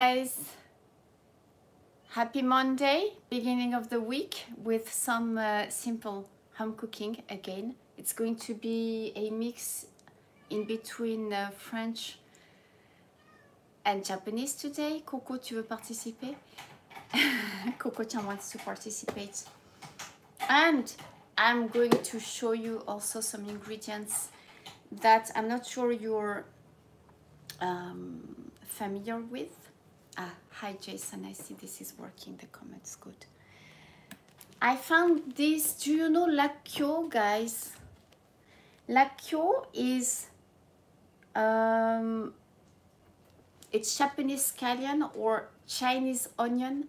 guys happy monday beginning of the week with some uh, simple home cooking again. It's going to be a mix in between uh, french and japanese today. Coco tu veux participer? Coco chan wants to participate. And i'm going to show you also some ingredients that i'm not sure you're um, familiar with Ah, hi Jason, I see this is working, the comments good. I found this, do you know rakkyo guys? Rakkyo is, um, it's Japanese scallion or Chinese onion.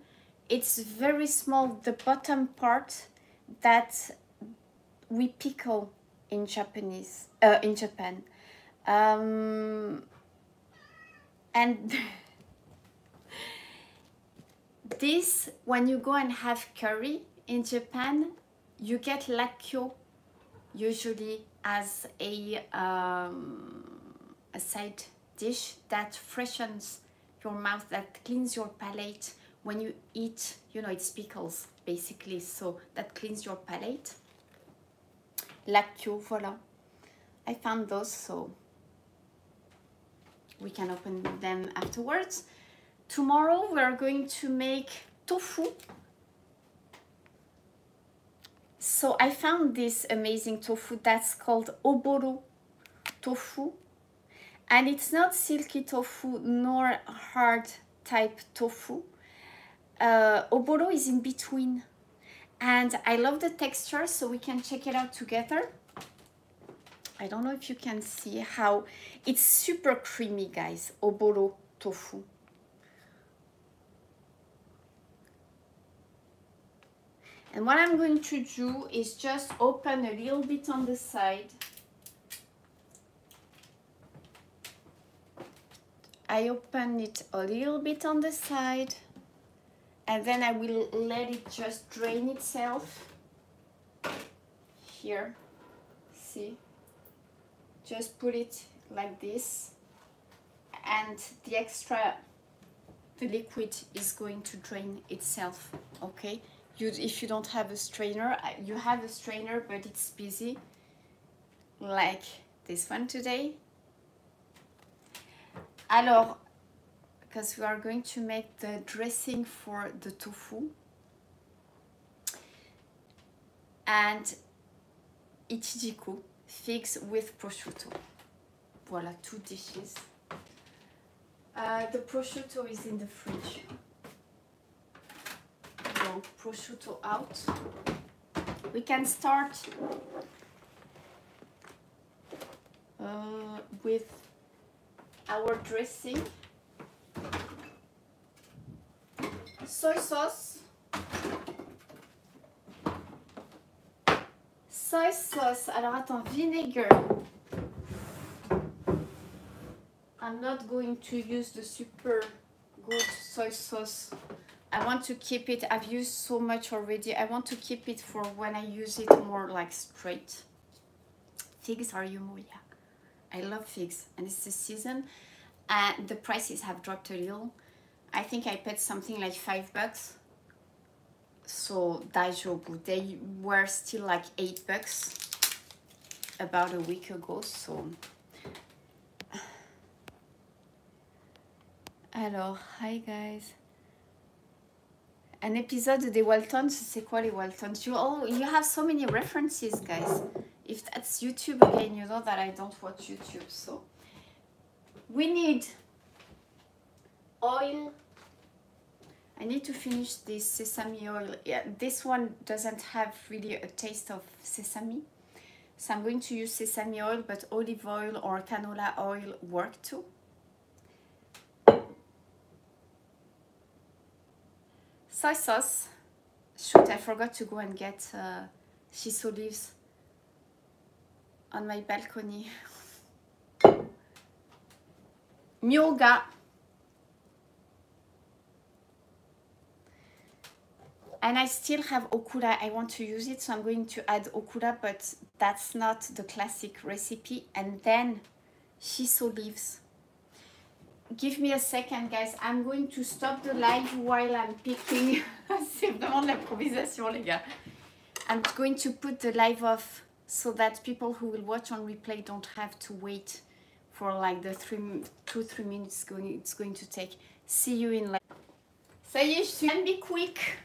It's very small, the bottom part that we pickle in Japanese, uh, in Japan. Um, and this when you go and have curry in Japan you get rakkyo usually as a um, a side dish that freshens your mouth that cleans your palate when you eat you know it's pickles basically. So that cleans your palate. Rakkyo voila. I found those so we can open them afterwards Tomorrow we are going to make tofu. So I found this amazing tofu that's called oboro tofu. And it's not silky tofu nor hard type tofu. Uh, oboro is in between. And I love the texture so we can check it out together. I don't know if you can see how it's super creamy guys, oboro tofu. And what I'm going to do is just open a little bit on the side. I open it a little bit on the side. And then I will let it just drain itself. Here. See? Just put it like this. And the extra the liquid is going to drain itself okay you, if you don't have a strainer you have a strainer but it's busy. Like this one today. Alors because we are going to make the dressing for the tofu. And ichijiku figs with prosciutto. Voilà two dishes. Uh, the prosciutto is in the fridge prosciutto out. We can start uh, with our dressing. Soy sauce. Soy sauce. Alors attends, vinegar. I'm not going to use the super good soy sauce I want to keep it, I've used so much already. I want to keep it for when I use it more like straight. Figs are yumu, yeah. I love figs and it's the season. And the prices have dropped a little. I think I paid something like five bucks. So Daijobu, They were still like eight bucks about a week ago. So Alors, hi guys. Un épisode des Waltons, c'est quoi les Waltons? You all you have so many references, guys. If that's YouTube again, you know that I don't watch YouTube, so we need oil. I need to finish this sesame oil. Yeah, this one doesn't have really a taste of sesame. So I'm going to use sesame oil, but olive oil or canola oil work too. Soy sauce. Shoot, I forgot to go and get uh, shiso leaves on my balcony. Myoga. And I still have okura. I want to use it, so I'm going to add okura, but that's not the classic recipe. And then shiso leaves. Give me a second, guys. I'm going to stop the live while I'm picking. C'est vraiment de l'improvisation, les gars. I'm going to put the live off so that people who will watch on replay don't have to wait for like the three, two, three minutes going, it's going to take. See you in live. Ça y est, je suis... And be quick.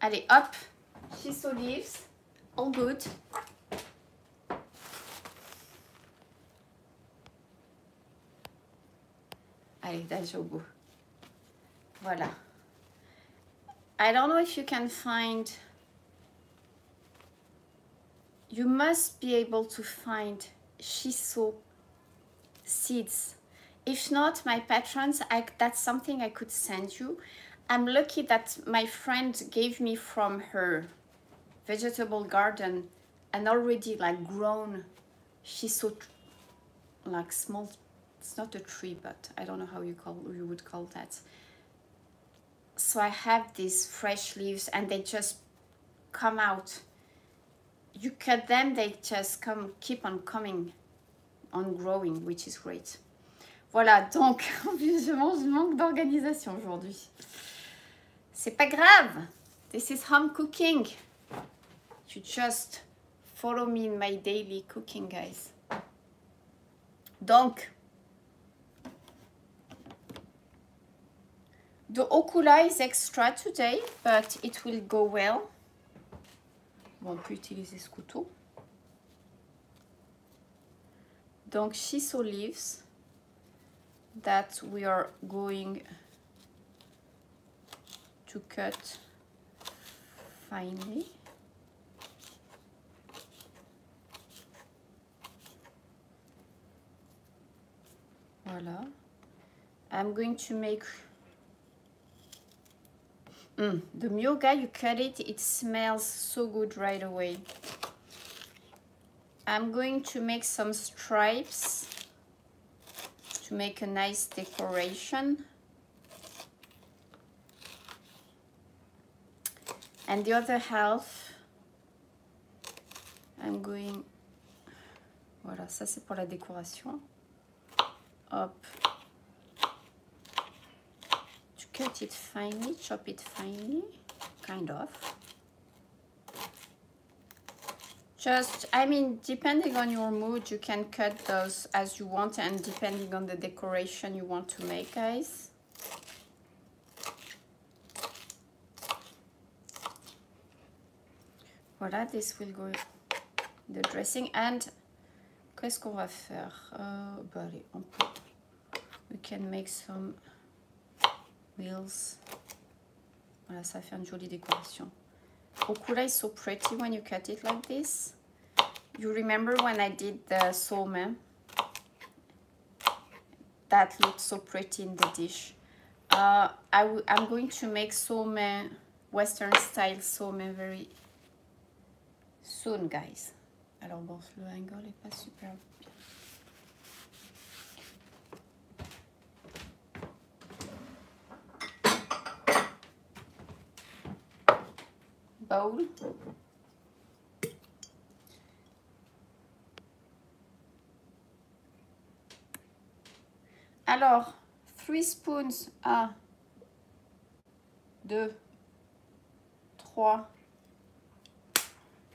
Allez, hop. Shiso leaves. All good. Allez, Dajobu. Voilà. I don't know if you can find... You must be able to find shiso seeds. If not, my patrons, I, that's something I could send you. I'm lucky that my friend gave me from her vegetable garden an already like grown shiso like small it's not a tree but I don't know how you call you would call that. So I have these fresh leaves and they just come out. You cut them they just come keep on coming on growing which is great. Voilà donc je mange manque d'organisation aujourd'hui. C'est pas grave. This is home cooking. You just follow me in my daily cooking guys. Donc The Okura is extra today, but it will go well. Bon, on peut utiliser ce couteau. Donc, shiso leaves that we are going to cut finely. Voilà. I'm going to make Mm, the myoga, you cut it, it smells so good right away. I'm going to make some stripes to make a nice decoration. And the other half, I'm going... Voilà, ça c'est pour la décoration. Hop, cut it finely, chop it finely, kind of. Just, I mean, depending on your mood, you can cut those as you want and depending on the decoration you want to make, guys. Voilà, this will go the dressing. And qu'est-ce qu'on va faire uh, on peut, we can make some wheels. Voilà, ça fait une jolie décoration. Okura is so pretty when you cut it like this. You remember when I did the some? That looked so pretty in the dish. Uh, I'm going to make some Western style some very soon, guys. Alors bon, le angle n'est pas super Alors, 3 spoons, 1, 2, 3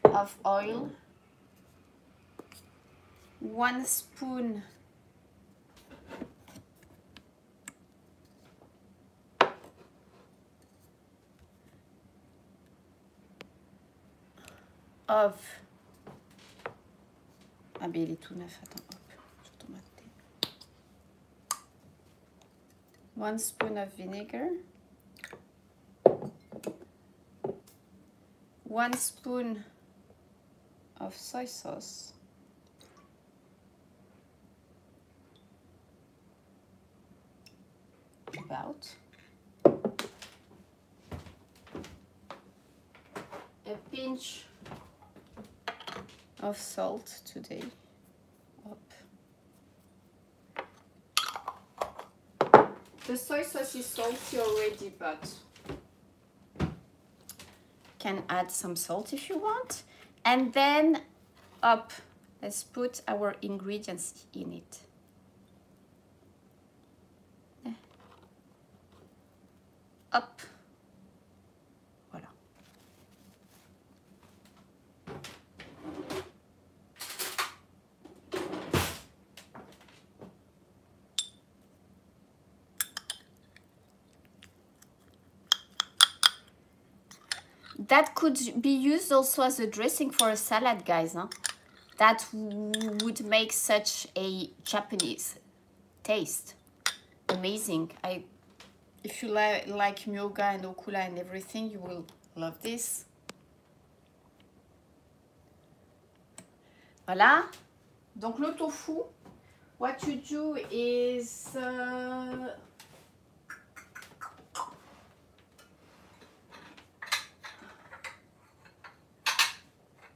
of oil, 1 spoon of. Ah ben il est tout neuf attends hop one spoon of vinegar. One spoon of soy sauce about a pinch of salt today. Up. The soy sauce is salty already, but can add some salt if you want. And then up Let's put our ingredients in it. Hop. Voilà. That could be used also as a dressing for a salad, guys. Huh? That would make such a Japanese taste. Amazing. I if you li like myoga and okura and everything, you will love this. Voilà. Donc le tofu, what you do is... Uh,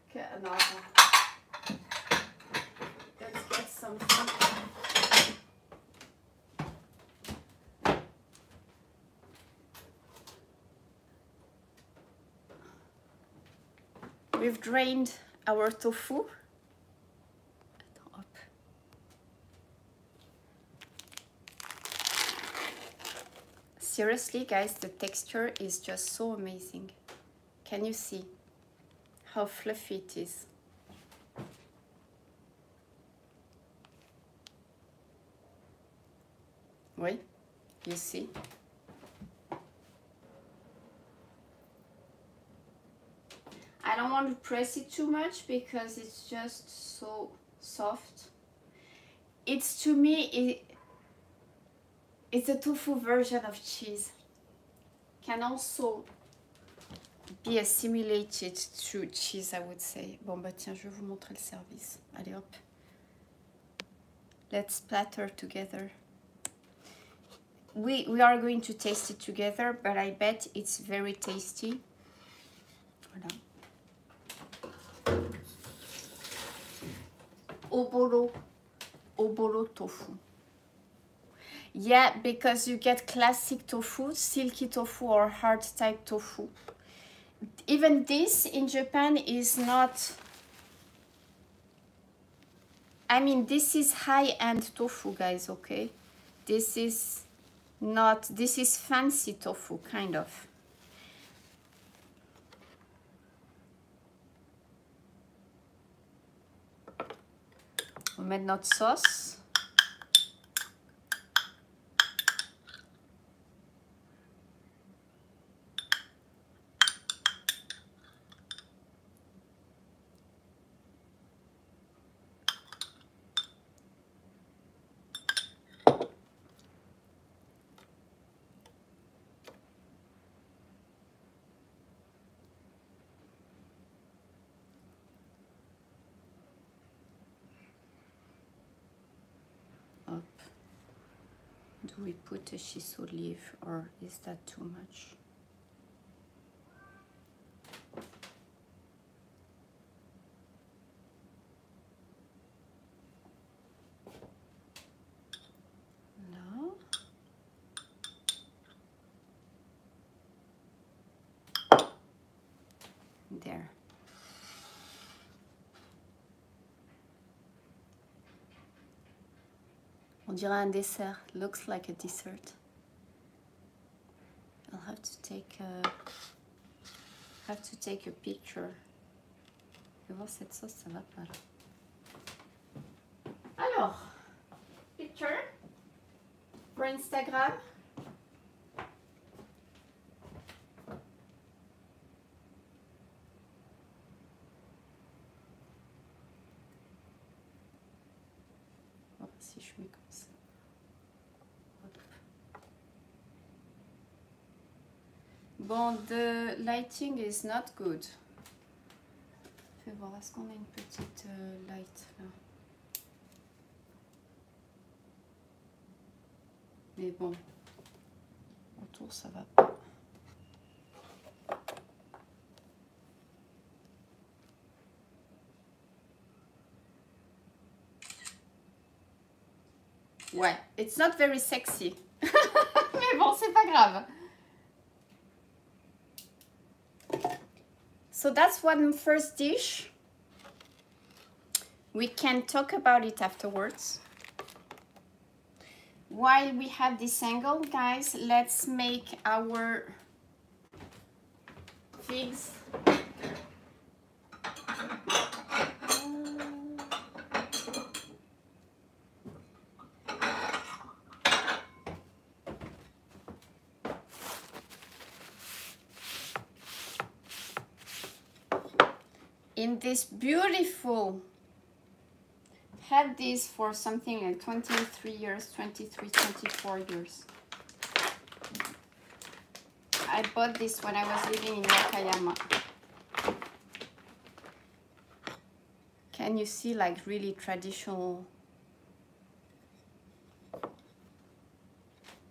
okay, no, let's get something. We've drained our tofu. Seriously, guys, the texture is just so amazing. Can you see how fluffy it is? Wait, you see? Don't want to press it too much because it's just so soft. It's to me, it, it's a tofu version of cheese. Can also be assimilated to cheese, I would say. Bon, bah tiens, je vais vous montrer le service. Allez hop. Let's splatter together. We, we are going to taste it together, but I bet it's very tasty. Voilà. Oboro, oboro tofu. Yeah, because you get classic tofu, silky tofu or hard type tofu. Even this in Japan is not, I mean, this is high-end tofu, guys, okay? This is not, this is fancy tofu, kind of. On met notre sauce. Shiso leaf or is that too much? There. On dirait un dessert. Looks like a dessert. To take a, have to take a picture. Je vais voir cette sauce, ça va pas. Alors, picture for Instagram. On va voir si je mets comme ça. Hop. The lighting is not good. Fais voir, est-ce qu'on a une petite euh, light là? Mais bon, autour ça va pas. Ouais, it's not very sexy. Mais bon, c'est pas grave. So that's one first dish. We can talk about it afterwards. While we have this angle, guys, let's make our figs. in this beautiful had this for something like 23 years 23 24 years. I bought this when I was living in Wakayama. Can you see like really traditional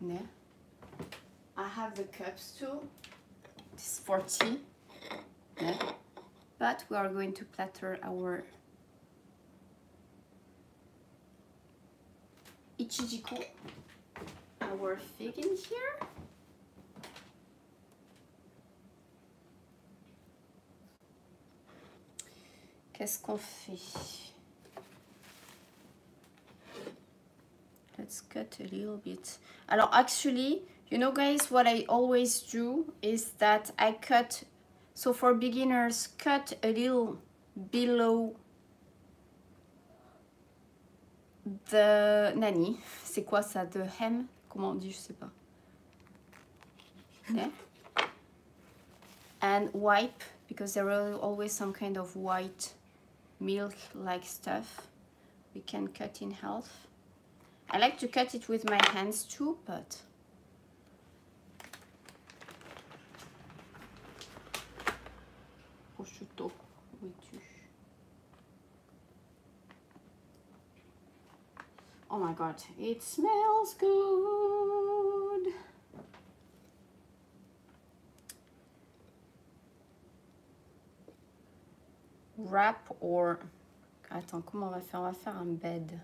yeah I have the cups too. This for tea. Yeah but we are going to platter our Ichijiku, our fig in here. Qu'est-ce qu'on fait? Let's cut a little bit. Alors actually, you know guys, what I always do is that I cut so for beginners, cut a little below the nani. C'est quoi ça? The hem? Comment on dit? Je sais pas. Yeah. And wipe because there are always some kind of white milk-like stuff. We can cut in half. I like to cut it with my hands too, but Oh my god, it smells good. Wrap or... Attends, comment on va faire? On va faire un bed.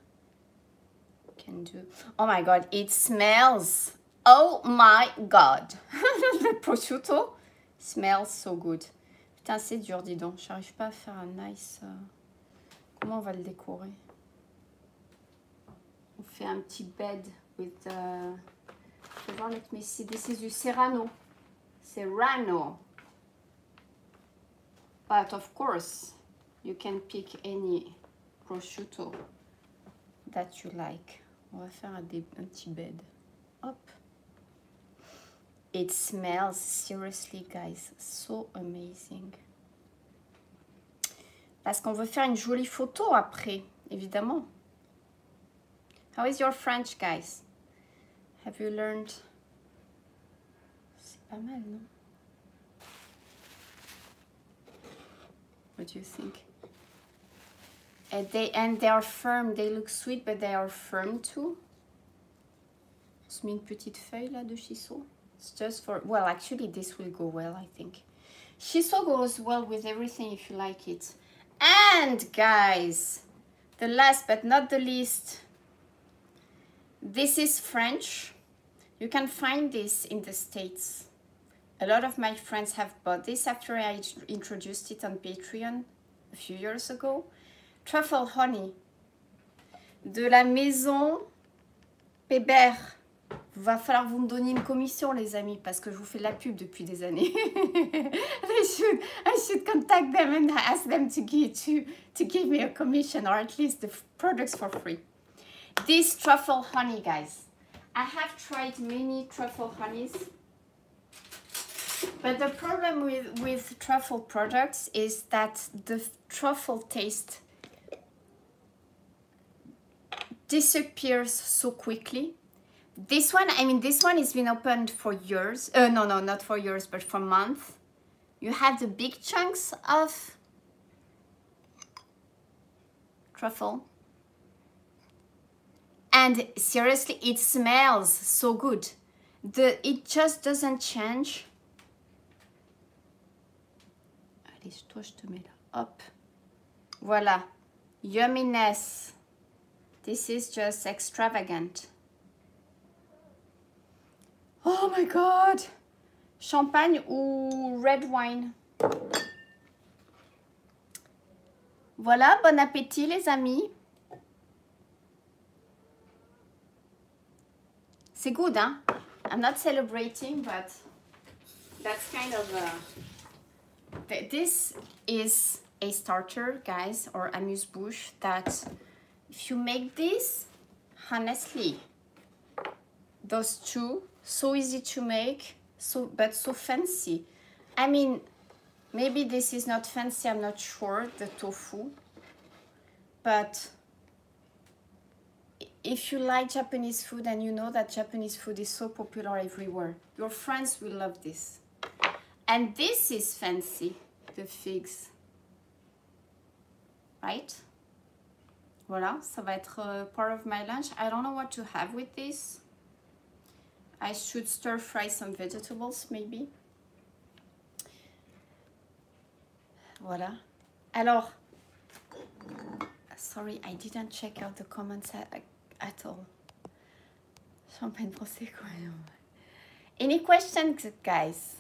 Can do... Oh my god, it smells... Oh my god. Le prosciutto smells so good. Putain, c'est dur, dis donc. J'arrive pas à faire un nice... Euh... Comment on va le décorer? On fait un petit bed with... Uh... Je vais voir, let me see. This is du Serrano. Serrano. But of course, you can pick any prosciutto that you like. On va faire un petit bed. Hop. It smells, seriously guys, so amazing. Parce qu'on veut faire une jolie photo après, évidemment. How is your French, guys? Have you learned? C'est pas mal, non? What do you think? And they, and they are firm, they look sweet, but they are firm too. Une petite feuille là de. It's just for, well, actually this will go well, I think. Shiso goes well with everything if you like it. And guys, the last but not the least, this is French. You can find this in the States. A lot of my friends have bought this after I introduced it on Patreon a few years ago. Truffle honey de la maison Pébeyre. Va falloir vous me donner une commission, les amis, parce que je vous fais de la pub depuis des années. I should, I should contact them and ask them to give, to, to give me a commission or at least the products for free. This truffle honey, guys. I have tried many truffle honeys. But the problem with, with truffle products is that the truffle taste disappears so quickly this one, I mean, this one has been opened for years. Uh, no, no, not for years, but for months. You have the big chunks of truffle. And seriously, it smells so good. The It just doesn't change. Allez, toi, mets là. Hop. Voilà. Yumminess. This is just extravagant. Oh my god Champagne ou red wine Voilà, bon appétit les amis. Hein? I'm not celebrating, but that's kind of uh, a... This is a starter, guys, or amuse-bouche that if you make this, honestly, those two, so easy to make, so but so fancy. I mean, maybe this is not fancy, I'm not sure, the tofu, but if you like Japanese food and you know that Japanese food is so popular everywhere, your friends will love this. And this is fancy, the figs. Right? Voilà, ça va être uh, part of my lunch. I don't know what to have with this. I should stir fry some vegetables maybe. Voilà. Alors, sorry, I didn't check out the comments at, at all. Champagne prosecco. Any questions, guys?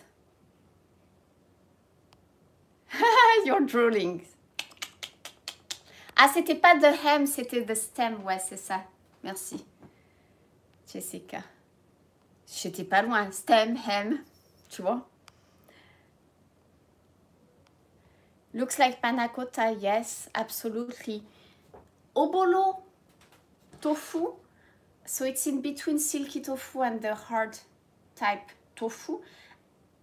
You're drooling. Ah, c'était pas the hem, c'était the stem. Ouais, c'est ça. Merci. Jessica. J'étais pas loin. Stem, hem. Tu vois? Looks like panna cotta. Yes, absolutely. Obolo tofu. So it's in between silky tofu and the hard type tofu.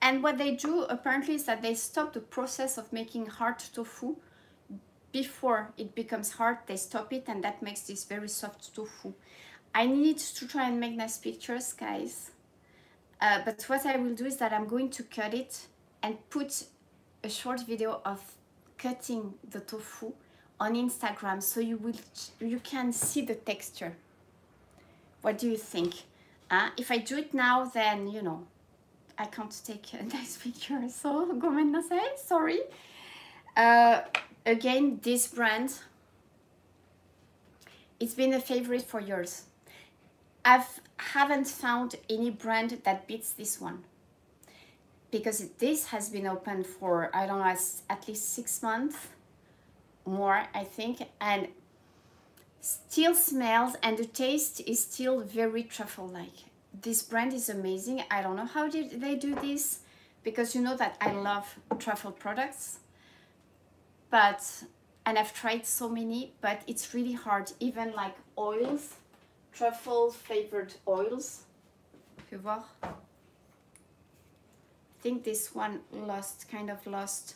And what they do apparently is that they stop the process of making hard tofu before it becomes hard. They stop it and that makes this very soft tofu. I need to try and make nice pictures, guys. Uh, but what I will do is that I'm going to cut it and put a short video of cutting the tofu on Instagram so you will you can see the texture. What do you think? Uh, if I do it now, then you know I can't take a nice picture. So say sorry. Uh, again, this brand, it's been a favorite for years. I haven't found any brand that beats this one because this has been open for I don't know at least six months more I think and still smells and the taste is still very truffle like this brand is amazing. I don't know how did they do this because you know that I love truffle products but and I've tried so many but it's really hard. Even like oils truffle flavored oils. Voir I think this one lost kind of lost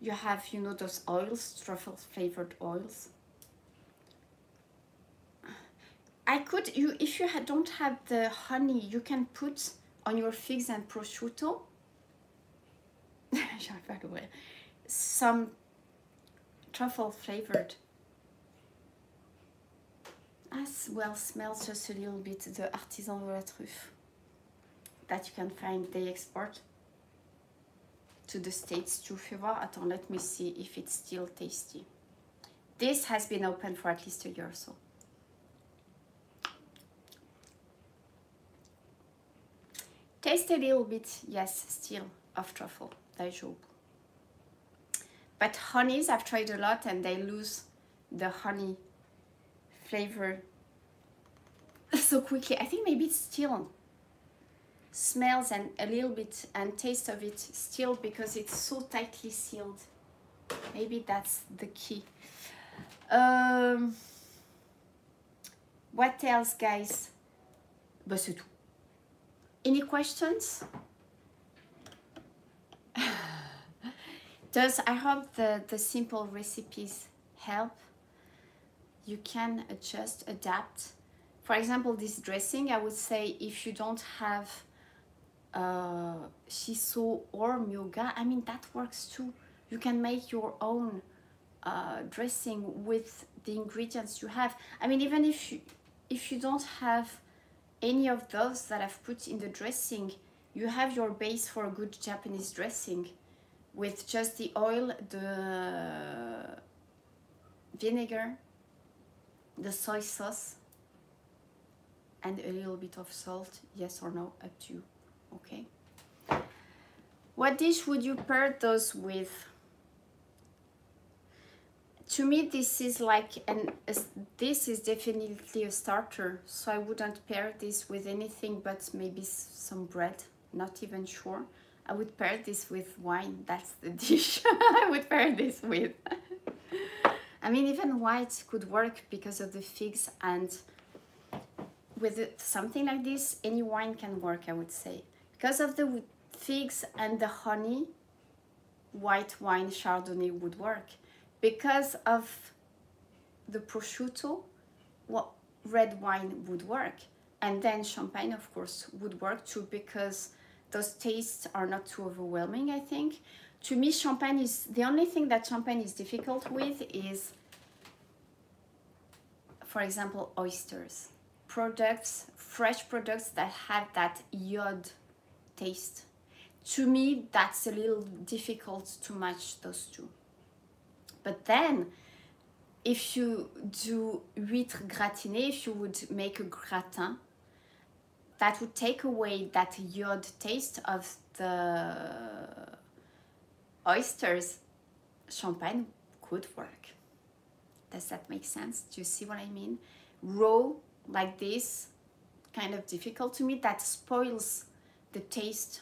you have you know those oils truffle flavored oils. I could you if you don't have the honey you can put on your figs and prosciutto. Some truffle flavored. As well smells just a little bit the artisan de la truffe that you can find they export to the States to fais Attends, let me see if it's still tasty. This has been open for at least a year or so. Taste a little bit, yes, still of truffle, daijoubu. But honeys, I've tried a lot and they lose the honey flavor so quickly. I think maybe it's still smells and a little bit and taste of it still because it's so tightly sealed. Maybe that's the key. Um, what else, guys? Bah, tout. Any questions? Does I hope the, the simple recipes help? You can adjust, adapt. For example, this dressing, I would say if you don't have uh, shiso or myoga, I mean, that works too. You can make your own uh, dressing with the ingredients you have. I mean, even if you, if you don't have any of those that I've put in the dressing, you have your base for a good Japanese dressing with just the oil, the vinegar, the soy sauce, and a little bit of salt, yes or no, up to you okay. What dish would you pair those with? To me this is like and this is definitely a starter so i wouldn't pair this with anything but maybe some bread not even sure. I would pair this with wine that's the dish i would pair this with. I mean even white could work because of the figs and with something like this any wine can work i would say because of the figs and the honey white wine chardonnay would work because of the prosciutto, what red wine would work. And then champagne, of course, would work too because those tastes are not too overwhelming, I think. To me, champagne is the only thing that champagne is difficult with is, for example, oysters. Products, fresh products that have that iod taste. To me, that's a little difficult to match those two. But then, if you do huître gratinée, if you would make a gratin, that would take away that iod taste of the oysters. Champagne could work. Does that make sense? Do you see what I mean? Raw like this, kind of difficult to me. That spoils the taste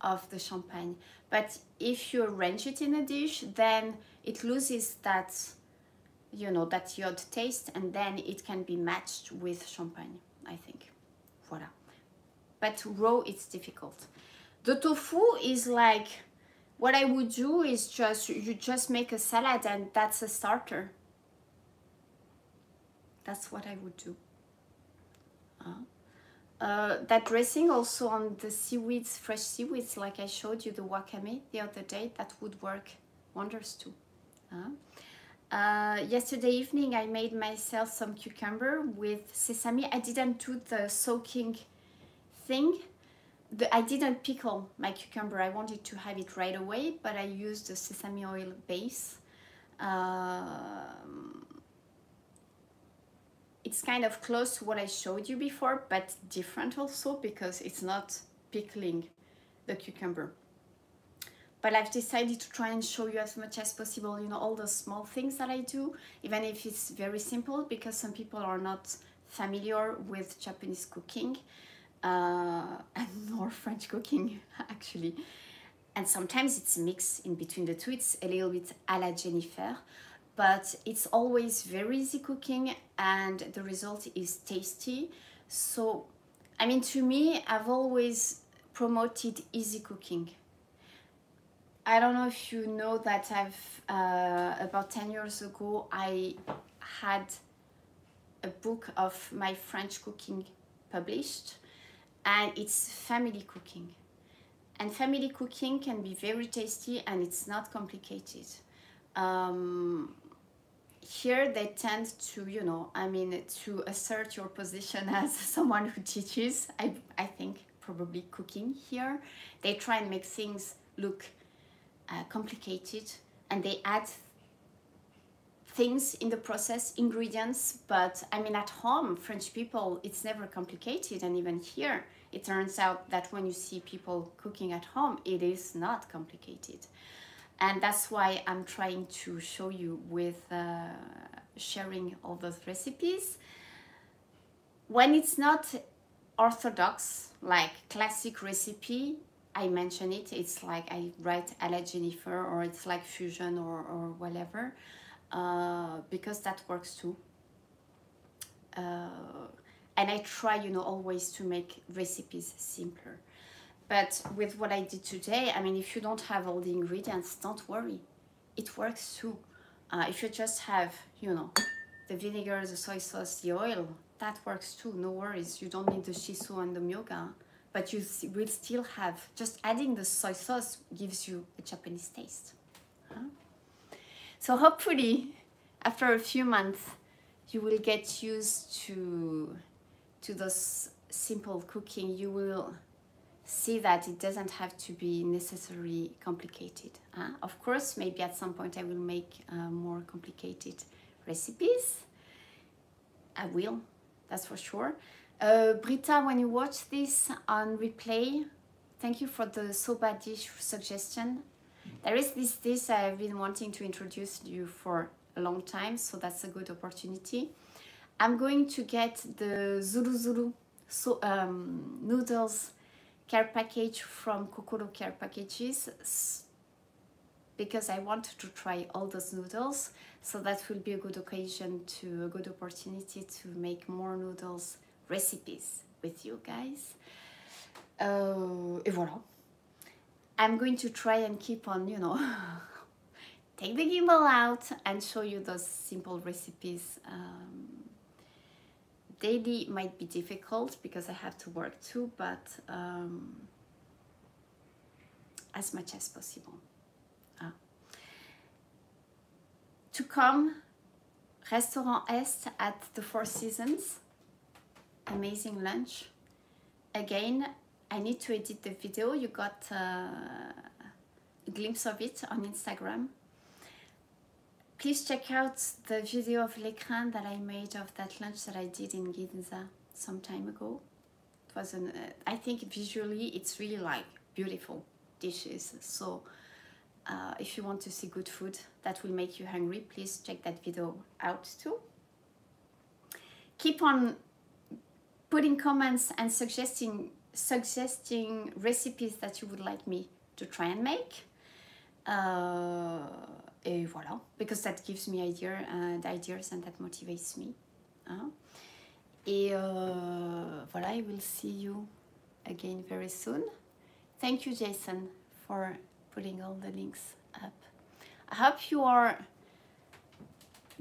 of the champagne. But if you arrange it in a dish, then it loses that, you know, that iod taste and then it can be matched with champagne, I think. Voila. But raw, it's difficult. The tofu is like, what I would do is just, you just make a salad and that's a starter. That's what I would do. Uh, uh, that dressing also on the seaweeds, fresh seaweeds, like I showed you the wakame the other day, that would work wonders too. Uh, yesterday evening I made myself some cucumber with sesame. I didn't do the soaking thing. The, I didn't pickle my cucumber. I wanted to have it right away, but I used the sesame oil base. Um, it's kind of close to what I showed you before, but different also because it's not pickling the cucumber. But I've decided to try and show you as much as possible, you know, all the small things that I do, even if it's very simple, because some people are not familiar with Japanese cooking uh, and nor French cooking, actually. And sometimes it's a mix in between the two. It's a little bit a la Jennifer but it's always very easy cooking and the result is tasty. So, I mean, to me, I've always promoted easy cooking. I don't know if you know that I've, uh, about 10 years ago, I had a book of my French cooking published and it's family cooking. And family cooking can be very tasty and it's not complicated. Um, here they tend to you know i mean to assert your position as someone who teaches i i think probably cooking here. They try and make things look uh, complicated and they add things in the process ingredients but i mean at home french people it's never complicated and even here it turns out that when you see people cooking at home it is not complicated and that's why I'm trying to show you with uh, sharing all those recipes. When it's not orthodox, like classic recipe, I mention it, it's like I write a la Jennifer or it's like fusion or, or whatever, uh, because that works too. Uh, and I try, you know, always to make recipes simpler. But with what I did today, I mean, if you don't have all the ingredients, don't worry. It works too. Uh, if you just have, you know, the vinegar, the soy sauce, the oil, that works too. No worries. You don't need the shiso and the myoga. But you will still have, just adding the soy sauce gives you a Japanese taste. Huh? So hopefully, after a few months, you will get used to, to those simple cooking. You will see that it doesn't have to be necessarily complicated. Uh, of course, maybe at some point I will make uh, more complicated recipes. I will, that's for sure. Uh, Brita, when you watch this on replay, thank you for the soba dish suggestion. There is this dish I've been wanting to introduce you for a long time, so that's a good opportunity. I'm going to get the Zulu Zulu so, um, noodles care package from Kokoro Care Packages because I want to try all those noodles. So that will be a good occasion to, a good opportunity to make more noodles recipes with you guys. Uh, et voilà. I'm going to try and keep on, you know, take the gimbal out and show you those simple recipes. Um, daily might be difficult because I have to work too, but um, as much as possible. Uh, to come, Restaurant Est at the Four Seasons, amazing lunch. Again, I need to edit the video. You got uh, a glimpse of it on Instagram. Please check out the video of L'Écrin that I made of that lunch that I did in Ginza some time ago. It was an, uh, I think visually it's really like beautiful dishes. So uh, if you want to see good food that will make you hungry, please check that video out too. Keep on putting comments and suggesting suggesting recipes that you would like me to try and make. Uh, et voilà, because that gives me idea and ideas and that motivates me. Hein? Et uh, voilà, I will see you again very soon. Thank you, Jason, for putting all the links up. I hope you are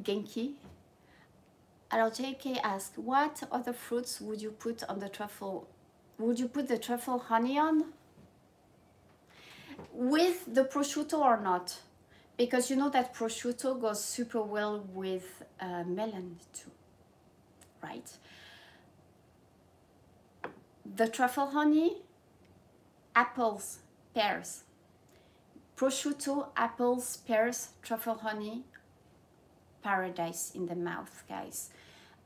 Genki. Alors, JK asked, what other fruits would you put on the truffle would you put the truffle honey on? With the prosciutto or not? Because you know that prosciutto goes super well with uh, melon too, right? The truffle honey, apples, pears. Prosciutto, apples, pears, truffle honey, paradise in the mouth, guys.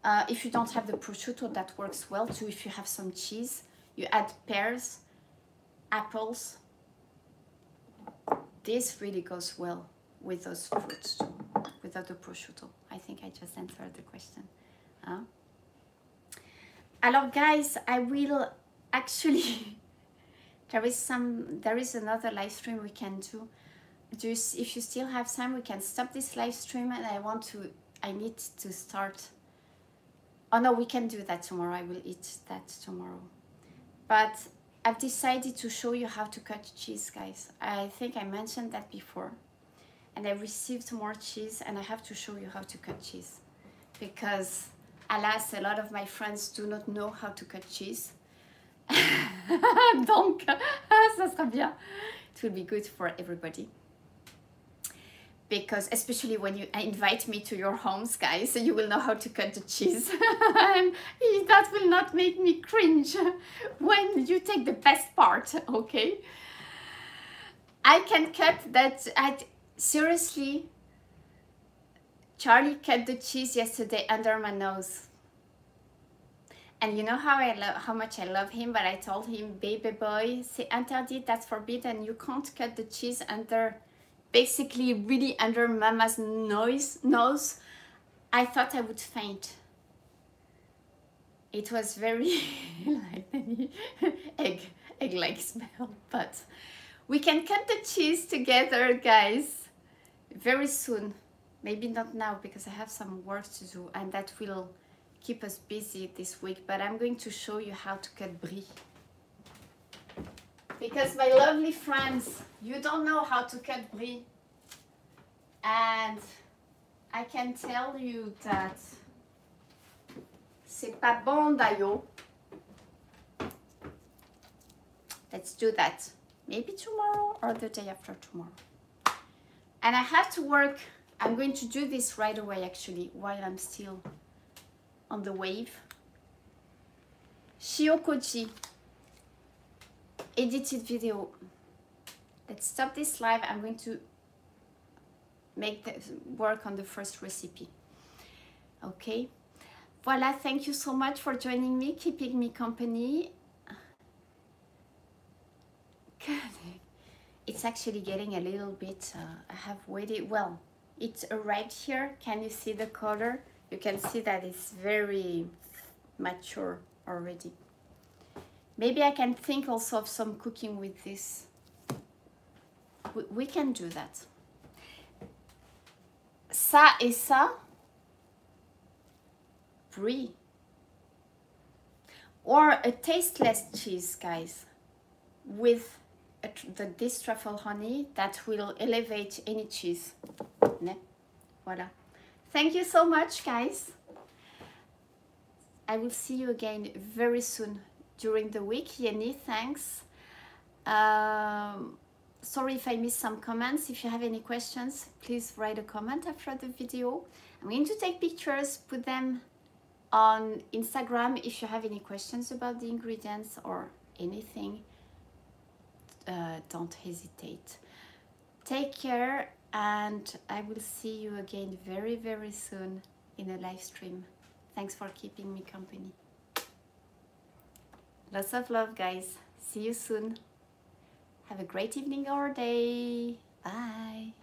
Uh, if you don't have the prosciutto, that works well too. If you have some cheese, you add pears, apples. This really goes well with those fruits too, without the prosciutto. I think I just answered the question. Huh? Alors guys, I will actually, there is some, there is another live stream we can do. Just if you still have time, we can stop this live stream and I want to, I need to start. Oh no, we can do that tomorrow. I will eat that tomorrow but I've decided to show you how to cut cheese guys I think I mentioned that before and I received more cheese and I have to show you how to cut cheese. Because alas a lot of my friends do not know how to cut cheese. Donc ça sera bien. It will be good for everybody. Because especially when you invite me to your homes guys you will know how to cut the cheese. That will not make me cringe when you take the best part okay? I can cut that at seriously? Charlie cut the cheese yesterday under my nose. And you know how I love how much I love him but I told him baby boy c'est interdit that's forbidden. You can't cut the cheese under basically really under mama's nose, nose, I thought I would faint. It was very like egg, egg-like smell, but we can cut the cheese together, guys, very soon. Maybe not now because I have some work to do and that will keep us busy this week, but I'm going to show you how to cut brie. Because my lovely friends, you don't know how to cut brie. And I can tell you that c'est pas bon d'ailleurs. Let's do that. Maybe tomorrow or the day after tomorrow. And I have to work. I'm going to do this right away actually while I'm still on the wave. Shiokoji edited video. Let's stop this live. I'm going to make the, work on the first recipe. Okay. Voila, thank you so much for joining me, keeping me company. it's actually getting a little bit, uh, I have waited, well, it's arrived here. Can you see the color? You can see that it's very mature already. Maybe I can think also of some cooking with this. We, we can do that. Ça et ça, brie. Or a tasteless cheese, guys, with the, this truffle honey that will elevate any cheese. Ne? Voilà. Thank you so much, guys. I will see you again very soon during the week. Yenny, thanks. Um, sorry if I missed some comments. If you have any questions, please write a comment after the video. I'm going to take pictures, put them on Instagram if you have any questions about the ingredients or anything. Uh, don't hesitate. Take care and I will see you again very, very soon in a live stream. Thanks for keeping me company. Lots of love, guys. See you soon. Have a great evening or day. Bye.